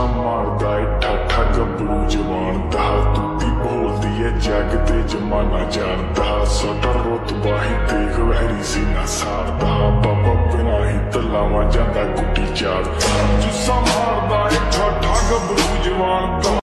ਜੁੱਸਾ ਮਾਰਦਾ ਏ ਠਾਠਾ ਗੱਭਰੂ ਜਵਾਨ ਦਾ। ਤੂਤੀ ਬੋਲਦੀ ਏ ਜੱਗ ਤੇ ਜਮਾਨਾ ਜਾਣਦਾ। ਸਾਡਾ ਰੁਤਬਾ ਹੀ ਦੇਖ ਵਹਿਰੀ ਸੀ ਨਾ ਸਾਰਦਾ। ਬਾਬਾ ਬਿਨਾ ਹੀ ਤਲਾਵਾ ਜਾਂਦਾ ਗੁੱਟੀ ਚਾਰ ਜੁੱਸਾ ਮਾਰਦਾ ਏ ਠਾਠਾ ਗੱਭਰੂ ਜਵਾਨ ਦਾ।